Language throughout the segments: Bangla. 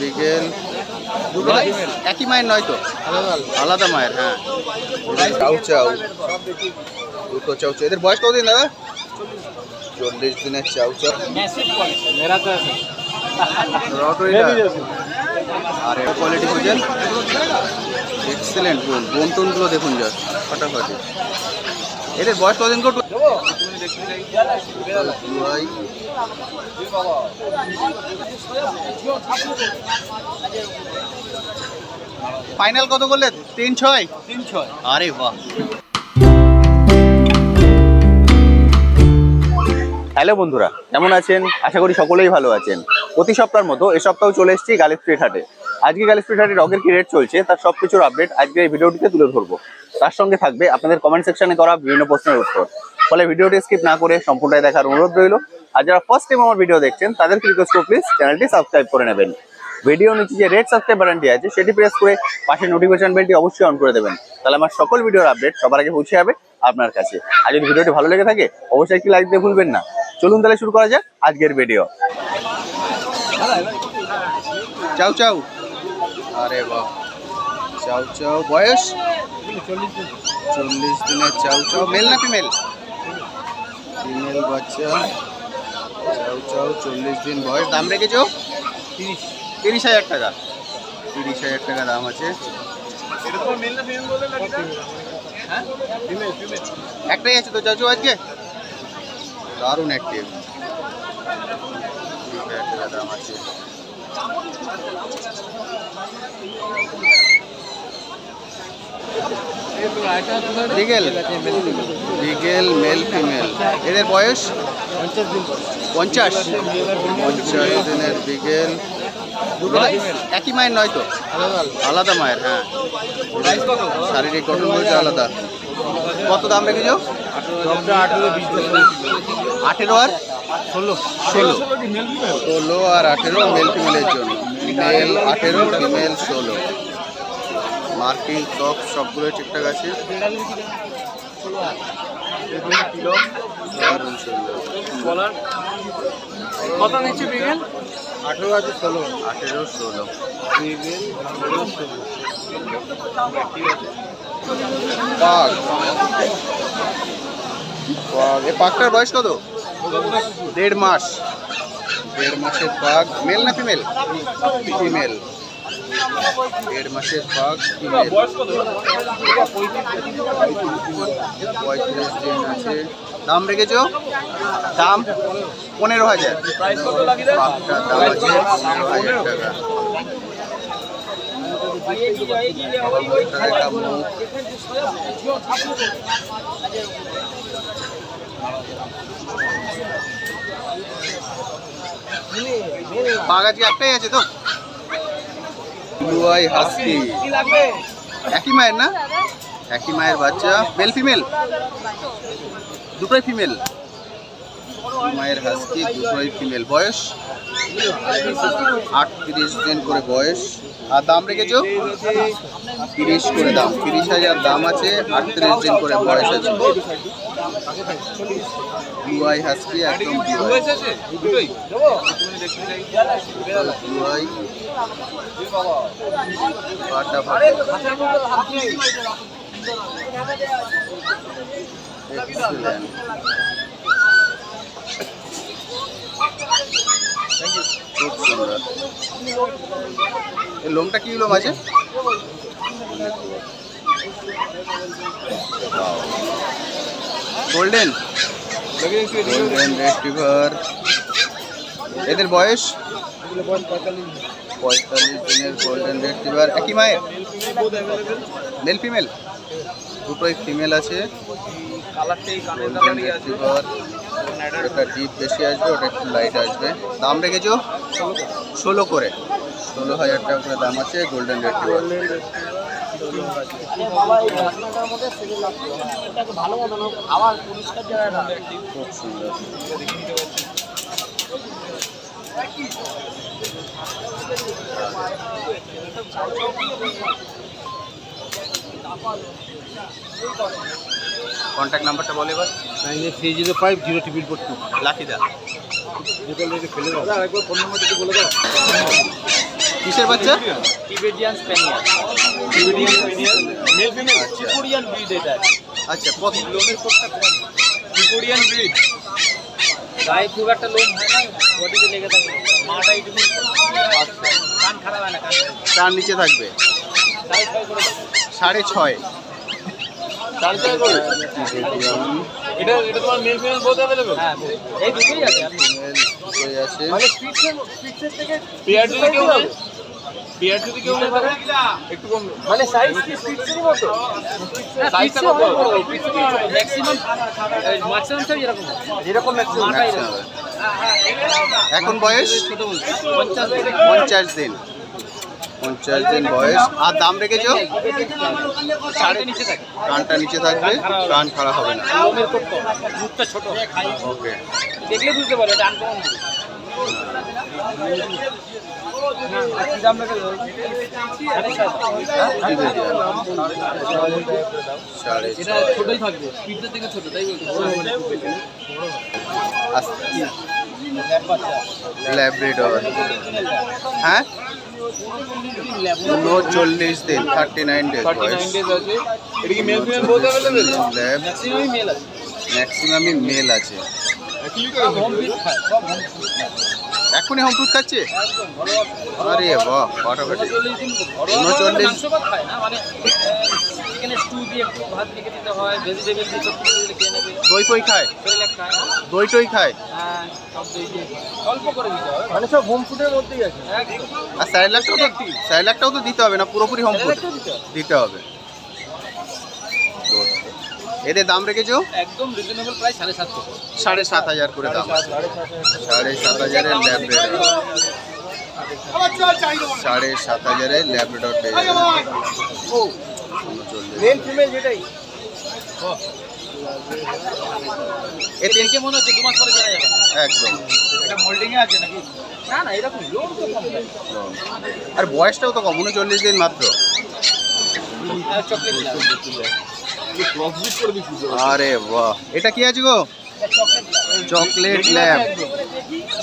বিকেল একই মায়ের নয় তো? আলাদা মায়ের। হ্যাঁ। চাউ চাউ। দুটো চাউ চাউ। এদের বয়স কতদিন দাদা? চল্লিশ দিনের চাউ চাউ। আর এর কোয়ালিটি খুঁজেন। এক্সেলেন্ট বোন বোন টোনগুলো দেখুন জাস্ট ফাটাফাটি। এদের বয়স কদিন করব? ফাইনাল কত করলে? তিন ছয়? তিন ছয়। আরে বাহ। হ্যালো বন্ধুরা কেমন আছেন? আশা করি সকলেই ভালো আছেন। প্রতি সপ্তাহের মতো এ সপ্তাহ চলে এসেছি গালি স্ট্রিট হাটে আজকে গালি স্ট্রিট হাটে রগের কি রেট চলছে তার সব কিছুর আপডেট আজকে এই ভিডিওটিতে তুলে ধরবো। তার সঙ্গে থাকবে আপনাদের কমেন্ট সেকশনে করা বিভিন্ন প্রশ্নের উত্তর। ফলে ভিডিওটি স্কিপ না করে সম্পূর্ণটাই দেখার অনুরোধ রইল। আর যারা ফার্স্ট টাইম আমার ভিডিও দেখছেন, তাদেরকে রিকোয়েস্ট করব প্লিজ চ্যানেলটি সাবস্ক্রাইব করে নেবেন। ভিডিও নিচে যে রেড সাবস্ক্রাইব বাটনটি আছে, সেটি প্রেস করে পাশে নোটিফিকেশন বেলটি অবশ্যই অন করে দেবেন। তাহলে আমার সকল ভিডিওর আপডেট সবার আগে পৌঁছে যাবে আপনার কাছে। আর যদি ভিডিওটি ভালো লেগে থাকে, অবশ্যই একটি লাইক দিয়ে ভুলবেন না। চলুন তাহলে শুরু করা যাক আজকের ভিডিও চাও চাও। আরে বাহ। চাও চাও। বয়স? চল্লিশ দিনের চাও চাও মেল না ফিমেল? ফিমেল বাচ্চা। চাও চাও চল্লিশ দিন বয়স। দাম রেখেছো? তিরিশ। তিরিশ হাজার টাকা। তিরিশ হাজার টাকা দাম আছে। একটাই আছে তো চাচু আজকে? দারুণ অ্যাক্টিভ টাকা দাম আছে। বিকেল বিকেল মেল ফিমেল এদের বয়স? পঞ্চাশ। পঞ্চাশ দিনের দুটো একই মায়ের নয় তো? আলাদা মায়ের হ্যাঁ। শারীরিক গঠন বলছে আলাদা। কত দাম রেখেছো? আঠেরো আর ষোলো। ষোলো। ষোলো আর আঠেরো মেল ফিমেলের জন্য। মেল আঠেরো ফিমেল ষোলো। মার্কিং টক সবগুলোই ঠিকঠাক আছে। কত নিচ্ছে বিকেল? আঠেরো আছে ষোলো। আঠেরো ষোলো। পাক এ পাকটার বয়স কত? দেড় মাস। দেড় মাসের পাক মেল না ফিমেল ফিমেল দেড় মাসের পাক পঁয়ত্রিশ দিন আছে। দাম রেখেছ? দাম? পনেরো হাজার। পাকটার দাম আছে পনেরো হাজার টাকা। বাঘ আজকে একটাই আছে তো? আই হাস্কি একই মায়ের না? একই মায়ের বাচ্চা। মেল ফিমেল দুটোই ফিমেল মায়ের হাস্কি, দুটোই ফিমেল বয়স। আটত্রিশ দিন করে বয়স। আর দাম রেখেছো? তিরিশ করে দাম। তিরিশ হাজার দাম আছে, আটত্রিশ দিন করে বয়স আছে। খুব সুন্দর এই লোমটা কি লোম আছে? গোল্ডেন গোল্ডেন রেস্টিভার এদের বয়স? পঁয়তাল্লিশ দিনের গোল্ডেন রেস্টিভার একই মায়ের? মেল ফিমেল দুটোই ফিমেল আছে। কালারটাই গোল্ডেন কালারই ওটা ডিপ বেশি আসবে, ওটা একটু লাইট আসবে। দাম রেখেছো? ষোলো করে। ষোলো হাজার টাকা করে দাম আছে গোল্ডেন রেস্টিভার খুব সুন্দর কন্ট্যাক্ট নাম্বারটা বলে এবার। Nine eight three zero five zero triple four two লাকিদা ফেলে দাও। একবার ফোন নাম্বারটা একটু বলে দাও। কিসের বাচ্চা? টিবেটিয়ান স্প্যানিয়াল মেল ফিমেল ত্রিপুরিয়ান ব্রিড এটা। আচ্ছা কত? লোমের কোটটা কম। ত্রিপুরিয়ান ব্রিড গায়ে খুব একটা লোম হয় না বডিতে লেগে থাকে। মাটা এইটুকু কান খারাপ হয় না কান নিচে থাকবে। করে। সাড়ে ছয় করে এটা এটা তোমার মেল ফিমেল বোথ अवेलेबल হ্যাঁ এই দুটোই আছে আপনি হয়ে আছে মানে স্পিডসের স্পিডসের থেকে পেয়ার যদি কেউ নেয় পেয়ার যদি কেউ নেয় তাহলে একটু কম মানে সাইজ কি স্পিডসেরই মতো সাইজটা কত ম্যাক্সিমাম ম্যাক্সিমাম সাইজ এরকম যেরকম ম্যাক্সিমাম এখন বয়স পঞ্চাশ পঞ্চাশ দিন পঞ্চাশ দিন বয়স। আর দাম রেখেছো? সাড়ে নিচে থাকে কানটা নিচে থাকবে কান খারাপ হবে না। লোমের খুব কম মুখটা ছোট ওকে দেখলে বুঝতে পারো দাম সাড়ে ছোটই থাকবে স্পিডটা থেকে ছোট তাই বলছি। ল্যাবরেটর হ্যাঁ? উনচল্লিশ দিন thirty nine days thirty nine আছে। ম্যাক্সিমামই মেল আছে। এখনই হোম ফুড খাচ্ছে? আরে বাহ ফাটাফাটি উনচল্লিশ একটু ভাত লিখে দিতে হয় ভেজিটেবল খেয়ে নেবে দই ফই খায়? খায় দই টই খায়? হ্যাঁ সব দই দিয়ে অল্প করে দিতে হবে। মানে সব হোম ফুডের মধ্যেই আছে? আর স্যালাডটাও তো স্যালাডটাও তো দিতে হবে না পুরোপুরি হোম ফুড দিতে হবে? এদের দাম রেখেছো? একদম রিজনেবল প্রাইস সাড়ে সাতশো সাড়ে সাত হাজার করে দাম। সাড়ে সাত হাজারের ল্যাবরেটর। সাড়ে সাত হাজারের ল্যাবরেটর পেয়ে মেল ফিমেল যেটাই। মনে হচ্ছে দু মাস পরে যাবে। একদম। এটা মোল্ডিং এ আছে নাকি? না না এরকম লোন তো কম দেয় আর বয়সটাও তো কম উনচল্লিশ দিন মাত্র। আরে বাহ। এটা কি আছে গো? চকলেট ল্যাব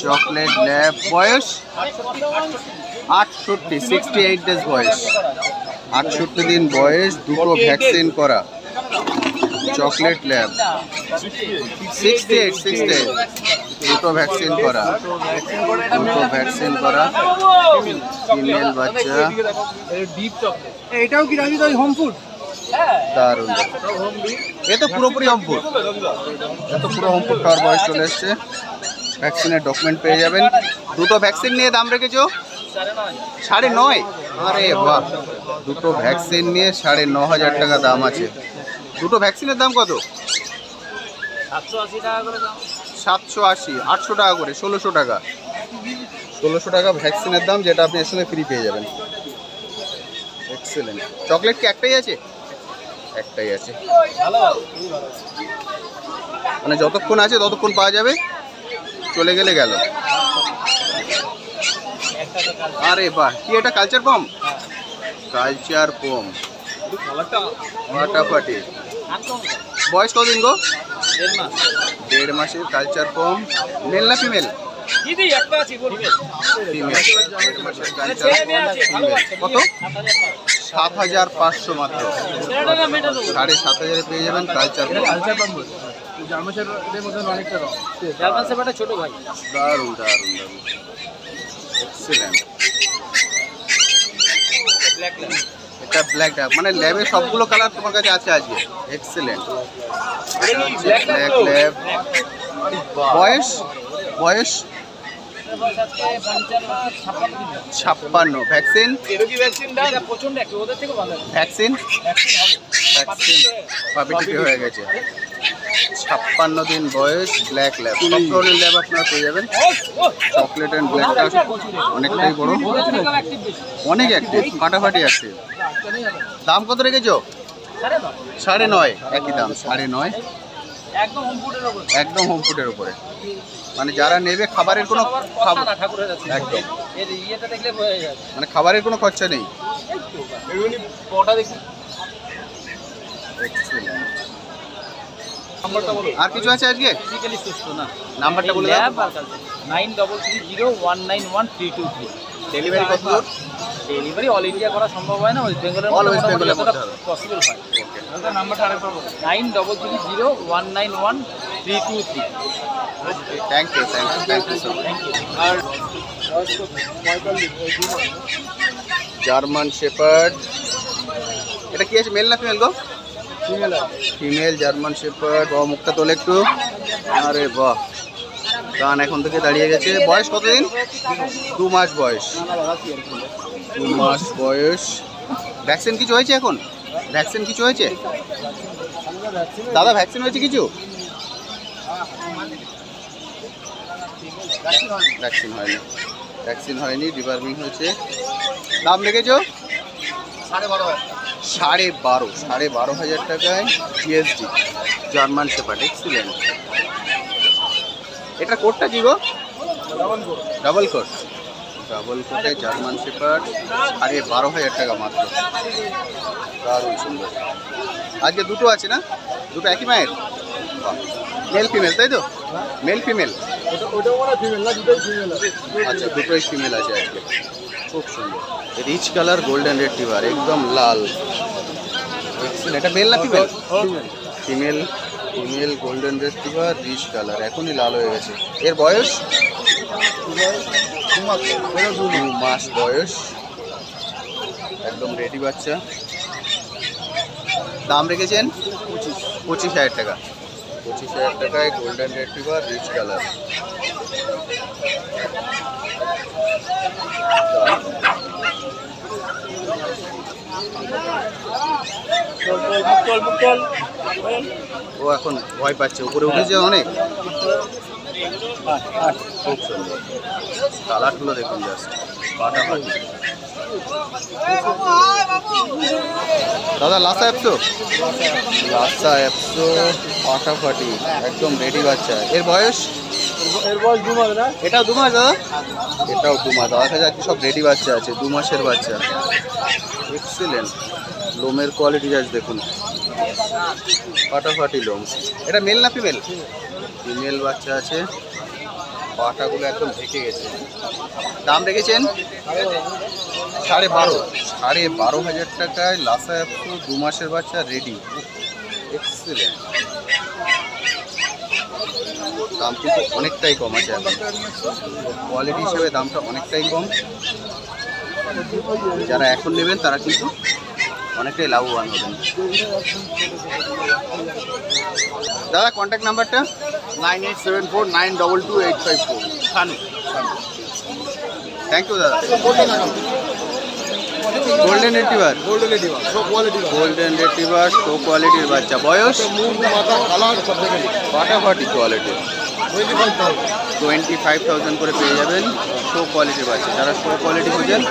চকলেট ল্যাব বয়স? আটষট্টি। সিক্সটি এইট ডেজ বয়স। আটষট্টি দিন বয়স দুটো ভ্যাকসিন করা। Chocolate lab sixty eight sixty eight দুটো ভ্যাকসিন করা। দুটো ভ্যাকসিন করা। ফিমেল বাচ্চা। এটাও কি রাজি ওই হোম ফুড দারুণ। এ তো পুরোপুরি অম্পুর এ তো পুরো অম্পুর খাওয়ার বয়স চলে এসছে। ভ্যাকসিনের ডকুমেন্ট পেয়ে যাবেন। দুটো ভ্যাকসিন নিয়ে দাম রেখেছো? সাড়ে নয়। আরে বাহ, দুটো ভ্যাকসিন নিয়ে সাড়ে ন হাজার টাকা দাম আছে। দুটো ভ্যাকসিনের দাম কত? সাতশো আশি, আটশো টাকা করে, ষোলোশো টাকা। ষোলোশো টাকা ভ্যাকসিনের দাম যেটা আপনি এর সঙ্গে ফ্রি পেয়ে যাবেন। এক্সেলেন্ট চকলেট কি একটাই আছে? একটাই আছে। মানে যতক্ষণ আছে ততক্ষণ পাওয়া যাবে। চলে গেলে গেল। আরে বাহ কি এটা কালচার পম কালচার পম ফাটাফাটি। বয়স কদিন গো? দেড় মাস। দেড় মাসের কালচার পম মেল না ফিমেল দিদি একটা আছে কত? সাত হাজার পাঁচশো মাত্র। সাড়ে সাত হাজারে পেয়ে যাবেন কালচার জার্মান দারুণ দারুণ দারুণ। এক্সেলেন্ট ল্যাব এটা ব্ল্যাক ড্যাপ মানে ল্যাবে সবগুলো কালার তোমার কাছে আছে আজকে এক্সেলেন্ট ব্ল্যাক ল্যাব বয়স বয়স ছাপ্পান্ন ভ্যাকসিন ভ্যাকসিন ভ্যাকসিন হয়ে গেছে ছাপ্পান্ন দিন বয়স ব্ল্যাক ল্যাব সব ধরনের ল্যাব আপনারা পেয়ে যাবেন। চকলেট অ্যান্ড ব্ল্যাকটা অনেকটাই বড়। অনেক অ্যাক্টিভ ফাটাফাটি আছে দাম কত রেখেছো? সাড়ে নয়। একই দাম সাড়ে নয়। একদম হোম ফুডের উপরে। মানে যারা নেবে খাবারের কোনো একদম। মানে খাবারের কোনো খরচা নেই পটা দেখি নাম্বারটা বলো আর কিছু আছে আজকে? ফিজিক্যালি সুস্থ না। নাম্বারটা বলে দাও। Nine double three zero one nine one three two three delivery কত ডেলিভারি অল ইন্ডিয়া করা সম্ভব হয় না ওয়েস্ট বেঙ্গলের মধ্যে পসিবল হয়। নাম্বারটা আরেকবার nine double three zero one nine one three two three thank you thank you thank you so much R German shepherd. এটা কি আছে মেল না ফিমেল গো? ফিমেল জার্মান শেপার্ড বাবা মুখটা তোলে একটু। আরে বাহ, কান এখন থেকে দাঁড়িয়ে গেছে। বয়স কতদিন? দু মাস বয়স। দু মাস বয়স। ভ্যাকসিন কিছু হয়েছে এখন? ভ্যাকসিন কিছু হয়েছে? দাদা ভ্যাকসিন হয়েছে কিছু? ভ্যাকসিন হয়নি। ভ্যাকসিন হয়নি ডিবার্মিং হয়েছে। দাম লেগেছো সাড়ে বারো সাড়ে বারো সাড়ে বারো হাজার টাকায় জিএসডি জার্মান শেপার্ড এক্সিলেন্ট এটা কোডটা কি গো? Double code. ডাবল কোডে জার্মান শেপার্ড সাড়ে বারো হাজার টাকা মাত্র। দারুণ সুন্দর। আজকে দুটো আছে না? দুটো একই মায়ের? মেল ফিমেল তাই তো? মেল ফিমেল আচ্ছা দুটোই ফিমেল আছে আজকে। খুব সুন্দর। Rich colour golden red retriever একদম লাল. এটা মেল না female female female golden red retriever rich colour এখনই লাল হয়ে গেছে। এর বয়স? দু মাস বয়স। একদম রেডি বাচ্চা। দাম রেখেছেন? পঁচিশ। পঁচিশ হাজার টাকা। পঁচিশ হাজার টাকায় golden red retriever rich colour ও এখন ভয় পাচ্ছে উপরে উঠেছে অনেক? খুব সুন্দর। কালারগুলো দেখুন জাস্ট ফাটাফাটি দাদা লাসা অ্যাপসো? লাসা অ্যাপসো ফাটাফাটি একদম রেডি বাচ্চা। এর বয়স? এর বয়স দু মাস না? এটাও দু মাস দাদা? এটাও দু মাস দাদার কাছে সব রেডি বাচ্চা আছে দু মাসের বাচ্চা। এক্সিলেন্ট লোমের কোয়ালিটি জাস্ট দেখুন। ফাটাফাটি লোম। এটা মেল না ফিমেল? ফিমেল বাচ্চা আছে। পাটাগুলো একদম ঢেকে গেছে। দাম রেখেছেন? সাড়ে বারো। সাড়ে বারো হাজার টাকায় লাসা একশো দু মাসের বাচ্চা রেডি এক্সিলেন্ট দাম কিন্তু অনেকটাই কম আছে কোয়ালিটি হিসেবে দামটা অনেকটাই কম। যারা এখন নেবেন তারা কিন্তু অনেকটাই লাভবান হবেন। দাদা কন্ট্যাক্ট নাম্বারটা nine eight seven four nine double two eight five four. Shanu thank you দাদা। গোল্ডেন রেটিভার গোল্ডেন লেডিবা সব কোয়ালিটি গোল্ডেন রেটিভার শো কোয়ালিটির বাচ্চা। বয়স? মুখ মাথা কালার সব দেখে ফাটাফাটি কোয়ালিটির twenty five thousand twenty five thousand করে পেয়ে যাবেন। শো কোয়ালিটির বাচ্চা। যারা শো কোয়ালিটি খোঁজেন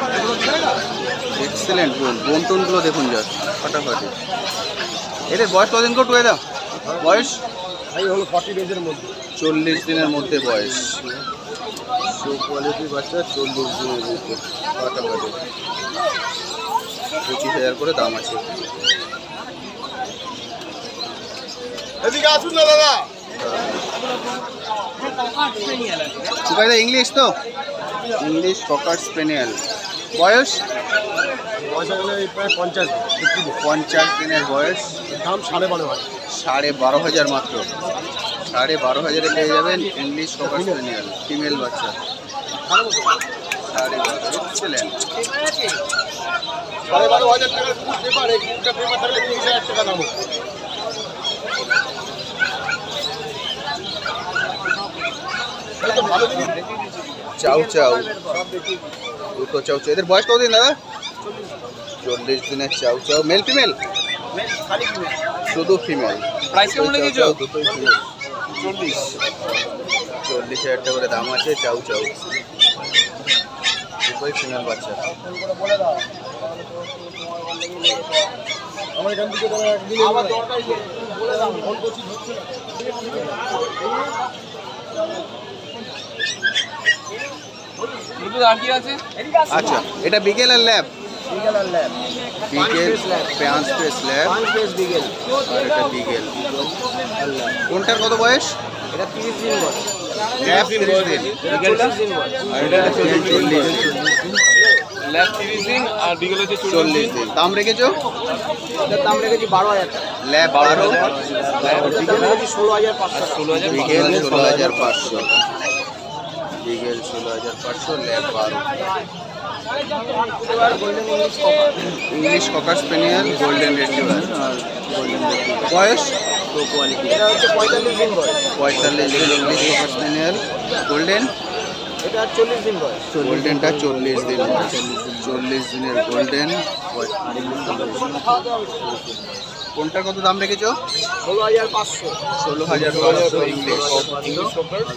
এক্সেলেন্ট বোন বোন টোনগুলো দেখুন জাস্ট ফাটাফাটি। এদের বয়স কদিন করে টুয়ে দাও বয়স চল্লিশ দিনের মধ্যে বয়স। কোয়ালিটির বাচ্চা চল্লিশ দিনের মধ্যে। ফাটাফাটি। পঁচিশ হাজার করে দাম আছে। এদিকে আসুন না দাদা। ইংলিশ তো? ইংলিশ ফকার স্পেনিয়াল বয়স? পঞ্চাশ। পঞ্চাশ দিনের বয়স। দাম সাড়ে বারো হাজার। সাড়ে বারো হাজার মাত্র। সাড়ে বারো হাজারে পেয়ে যাবেন ইংলিশ ফকার স্পেনিয়াল ফিমেল বাচ্চা। সাড়ে বারো এক্সেলেন্ট সাড়ে বারো হাজার টাকার পেপার এই পেপার থাকলে তিরিশ হাজার টাকা দাম হবে। এটা তো ভালো জিনিস। চাউ চাউ। দুটো চাউ চাউ এদের বয়স কতদিন দাদা? চল্লিশ দিনের চাউ চাউ মেল ফিমেল শুধু ফিমেল দুটোই ফিমেল চল্লিশ। চল্লিশ হাজার টাকা করে দাম আছে চাউ চাউ। দুটোই ফিমেল বাচ্চা। আমার আচ্ছা এটা বিকেল আর ল্যাব? Beagle lab. ল্যাব। এটা বিকেল। কোনটার কত বয়স? এটা 30 দিন বয়স। ল্যাব 30 দিন। আর বিকেল হচ্ছে দিন। দাম রেখেছো? এটার দাম রেখেছি 12000 টাকা। ল্যাব 12 ল্যাব বিকেল হচ্ছে 16500 16500 বিকেল 16500 বিকেল ষোলো হাজার পাঁচশো ল্যাব বারো। English cocker spaniel golden retriever আর গোল্ডেন বয়স? তো কোয়ালিটি পঁয়তাল্লিশ দিন বয়স। পঁয়তাল্লিশ দিন ইংলিশ ককাস পেনিয়ার গোল্ডেন? গোল্ডেনটা চল্লিশ দিন, চল্লিশ দিনের গোল্ডেন। কোনটার কত দাম রেখেছো? ষোলো হাজার পাঁচশো। ষোলো হাজার পাঁচশো ইংলিশ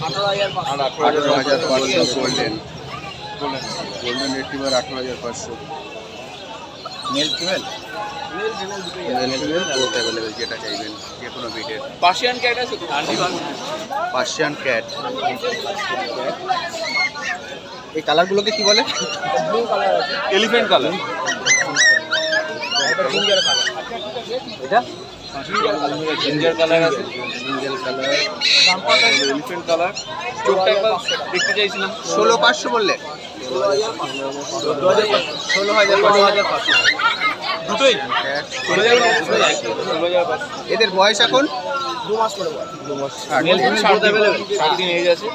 আঠারো হাজার পাঁচশো। আঠারো আঠারো হাজার হাজার পাঁচশো গোল্ডেন গোল্ডেন রেট্রিভার আঠারো হাজার পাঁচশো। মেল টুয়েলভ যেটা চাইবেন যে কোনো বিটের পার্সিয়ান ক্যাট আছে পার্সিয়ান ক্যাট এই কালারগুলোকে কি বলে? ব্লু কালার আছে। এলিফ্যান্ট কালার এটা? জিঞ্জার কালার এটা জিঞ্জার কালার আছে সিঙ্গেল কালার চোখটা একবার দেখতে চাইছিলাম। ষোলো পাঁচশো বললে। ষোলো হাজার ষোলো হাজার পাঁচশো। দুটোই এদের বয়স এখন? দু মাস করে সাত দিন দিন এজ আছে।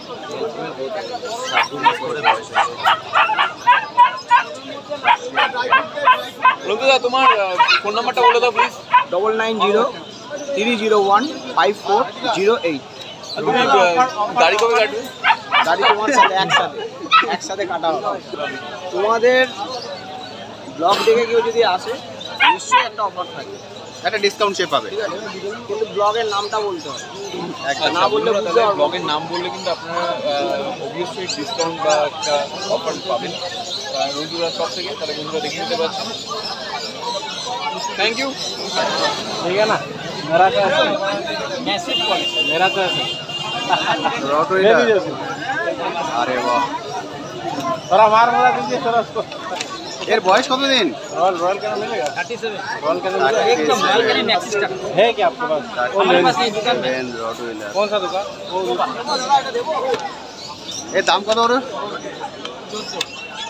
রবিদা তোমার ফোন নাম্বারটা বলে দাও please double nine zero three zero one five four zero eight তুমি গাড়ি কবে কাটবে? গাড়ি তোমার সাথে একসাথে একসাথে কাটা হবে। তোমাদের ব্লগ দেখে কেউ যদি আসে নিশ্চয়ই একটা অফার থাকে একটা ডিসকাউন্ট সে পাবে। ঠিক আছে কিন্তু ব্লগের নামটা বলতে হবে। আচ্ছা, না বললে। ব্লগের নাম বললে কিন্তু আপনারা অবভিয়াসলি ডিসকাউন্ট বা একটা অফার পাবেন। রোজুরা সব থেকে তাহলে বন্ধুরা দেখে নিতে পারছেন থ্যাংক ইউ ঠিক আছে না মেরা কা मैसिव क्वालिटी मेरा तो ऐसे রটোইলার আরে বাহ थोड़ा मार मारा दीजिए थोड़ा उसको এর বয়স কত দিন रॉयल रॉयल का मिलेगा 37 रॉयल का मिलेगा एकदम रॉयल का मैक्सिस का है क्या आपके पास हमारे पास नहीं दुकान में রটোইলার कौन सा दुकान वो এর দাম কত ওর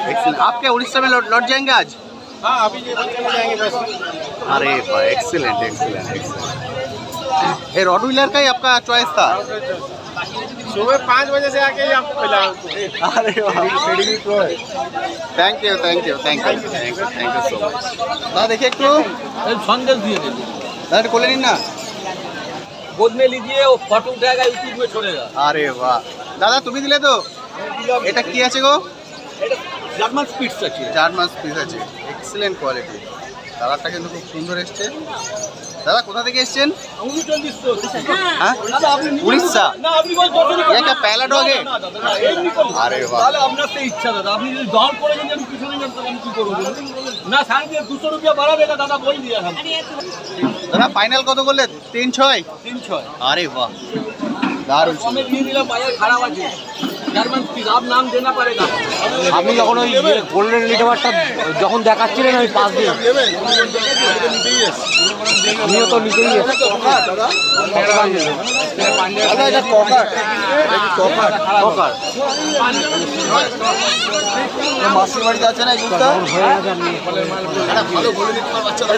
Excellent. आप क्या उड़ीसा में लौट लौट जाएंगे आज हाँ अभी ये बंद करने जाएंगे बस अरे वाह एक्सीलेंट एक्सीलेंट एक्सीलेंट ये रॉड व्हीलर का ही आपका चॉइस था सुबह पाँच बजे से आके ही आपको मिला हमको अरे वाह पेडिग्री प्रो है thank you thank you thank you thank you thank you so much দাদা দেখি একটু সন্দেশ দিয়ে দেবে দাদা একটু কোলে নিন না गोद में लीजिए वो फोटो उठाएगा यूट्यूब में छोड़ेगा আরে বাহ দাদা তুমি দিলে তো এটা কি আছে গো এটা জার্মান স্পিটস আছে। জার্মান স্পিডস আছে এক্সেলেন্ট কোয়ালিটি কালারটা কিন্তু খুব সুন্দর এসছে। দাদা কোথা থেকে এসছেন? হ্যাঁ? উড়িষ্যা? একটা প্যালা ডগে আরে আপনার ইচ্ছা দাদা। আপনি দাদা ফাইনাল কত করলে? তিন ছয়? তিন ছয়। আরে বাহ। দারুণ খারাপ আছে। দেনা আপনি যখন ওই গোল্ডেন রিটার্ভারটা যখন দেখাচ্ছিলেন আমি পাশ দিয়ে আমিও তো নিতেই ককার ককার মাসির বাড়িতে আছে না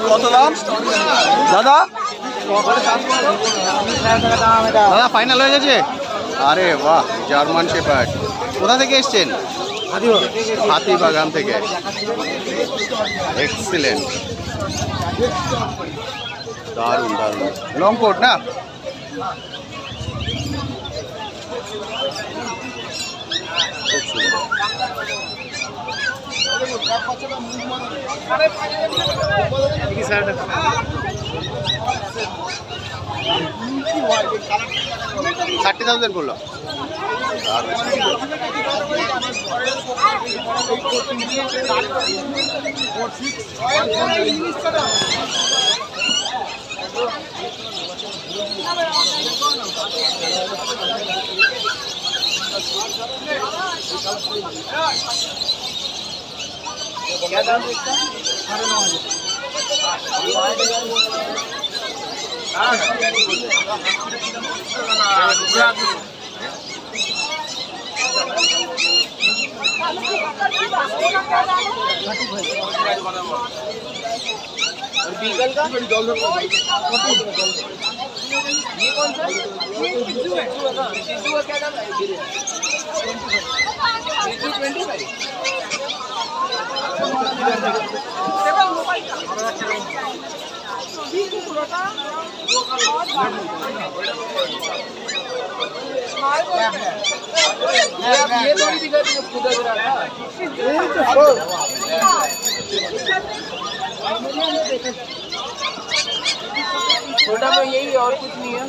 কত দাম? দাদা? দাদা ফাইনাল হয়ে গেছে? আরে বাহ, জার্মান শেপার্ড। কোথা থেকে এসছেন? হাতি বাগান থেকে। এক্সিলেন্ট দারুণ দারুণ। লং কোট না? খুব সুন্দর। থার্টি থাউজেন্ড बीगल का ये कौन सा ये चिज्जू है चिज्जू का? क्या नाम है चिज्जू ट्वेंटी फाइव थोड़ी दिखा दी खुदा रहा छोटा में यही और कुछ नहीं है।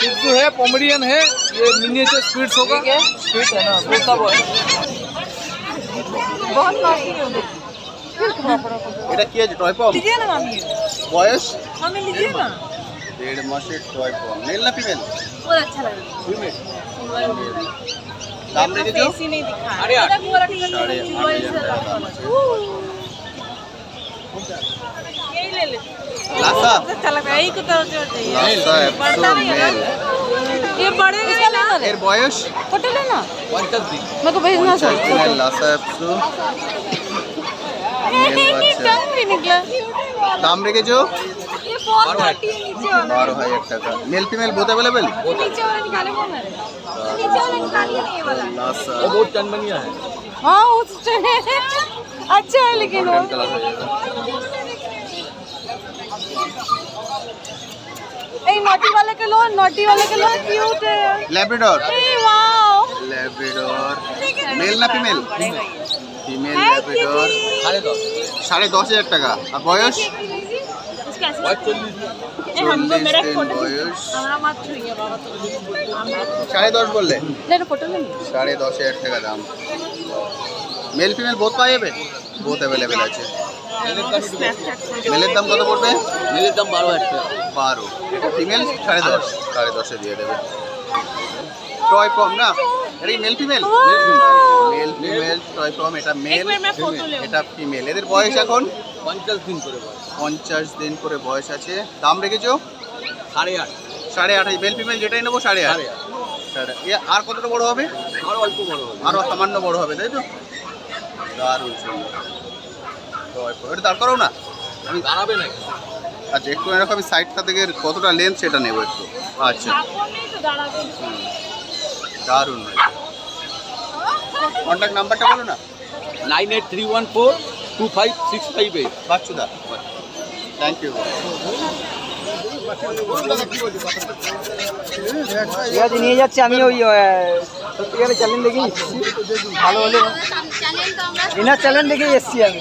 सिद्धू है पोमरियन है ये मिनिएचर स्पीड्स होगा स्पीड्स है। ना बहुत है उधर। এটা কি আছে টয় পম लीजिए ना मामी বয়স मामी लीजिए ना দেড় মাসের টয় পম মেল না ফিমেল बहुत अच्छा लग रहा है দাম अपना রেখেছো फेस ही नहीं दिखा अरे यार। अलग वाला टिकट साढ़े चाहिए, आठ वाले हजार से का दाम यही ले ले लासा सबसे अच्छा लग रहा है यही को तो जो चाहिए লাসা बढ़ता একশো नहीं है মেল ना ये बड़े इसका लेना এর বয়স फोटो लेना পঞ্চাশ দিন मेरे को भेजना পঞ্চাশ দিনের লাসা দাম রেখেছো ये बहुत काटी है नीचे वाला বারো হাজার টাকা মেল ফিমেল বোথ অ্যাভেলেবেল नीचे वाला निकाले कौन है नीचे वाला निकालिए नहीं ये वाला লাসা वो बहुत चनबनिया है हाँ उस अच्छा है लेकिन वो गोल्डन कलर हो जाएगा ए नॉटी वाले के लो नॉटी वाले के लो क्यूट है ল্যাব্রাডর ए वाओ ল্যাব্রাডর মেল না ফিমেল ল্যাব্রাডর সাড়ে দশ সাড়ে দশ হাজার টাকা। আর বয়স? সাড়ে দশ বললে? সাড়ে দশ হাজার টাকা দাম। মেল ফিমেল বোধ পাওয়া যাবে? বোধ অ্যাভেলেবেল আছে। মেলের দাম কত পড়বে? মেলের দাম বারো হাজার টাকা। বারো। ফিমেল সাড়ে দশ। সাড়ে দশে। দিয়ে দেবে। টয় কম না? Male female male female toy এটা মেল এটা ফিমেল এদের বয়স এখন? পঞ্চাশ দিন করে বয়স। পঞ্চাশ দিন করে বয়স আছে। দাম রেখেছ? সাড়ে আট। সাড়ে আট মেল ফিমেল যেটাই নেব সাড়ে আট। আর কতটা বড় হবে? আরও অল্প বড় হবে। আরও সামান্য বড় হবে তাই তো? দারুণ এটা দাঁড় করো না? দাঁড়াবে আচ্ছা একটু এরকম আমি সাইডটা থেকে কতটা লেন্থ সেটা নেব একটু। আচ্ছা। দারুণ। কন্ট্যাক্ট নাম্বারটা বলো না। Nine eight three one four two five six five eight বাচ্চুদা। Thank you ঠিক আছে নিয়ে যাচ্ছি। আমি ওই সত্যিকারের চ্যালেঞ্জ দেখি ভালো হলে। ইনার চ্যালেঞ্জ দেখেই এসছি আমি।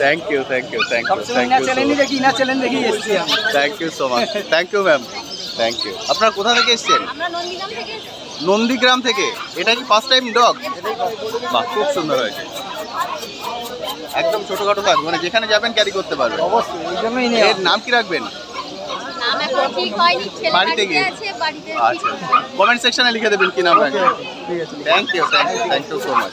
Thank you thank you thank you inner you দেখি ইনার চ্যালেঞ্জ দেখেই এসছি আমি। Thank you so much thank you ma'am thank you আপনারা কোথা থেকে এসেছেন? আমরা নন্দীগ্রাম থেকে নন্দীগ্রাম থেকে। এটা কি ফার্স্ট টাইম ডগ বাহ খুব সুন্দর হয়েছে। একদম ছোটখাটো কাজ মানে যেখানে যাবেন ক্যারি করতে পারবেন। এর নাম কি রাখবেন? নাম এখন ঠিক হয়নি ছেলে বাড়িতে বাড়িতে গিয়ে? আচ্ছা। কমেন্ট সেকশনে লিখে দেবেন কি নাম রাখবেন। Thank you thank you thank you so much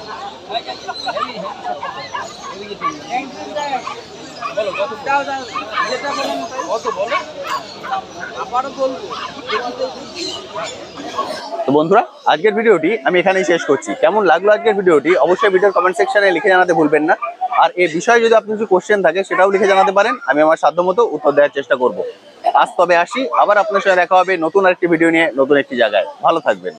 তো বন্ধুরা, আজকের ভিডিওটি আমি এখানেই শেষ করছি। কেমন লাগল আজকের ভিডিওটি? অবশ্যই ভিডিওর কমেন্ট সেকশনে লিখে জানাতে ভুলবেন না। আর এই বিষয়ে যদি আপনি কিছু কোশ্চেন থাকে, সেটাও লিখে জানাতে পারেন। আমি আমার সাধ্যমতো উত্তর দেওয়ার চেষ্টা করব। আজ তবে আসি। আবার আপনার সঙ্গে দেখা হবে নতুন আরেকটি ভিডিও নিয়ে নতুন একটি জায়গায়। ভালো থাকবেন।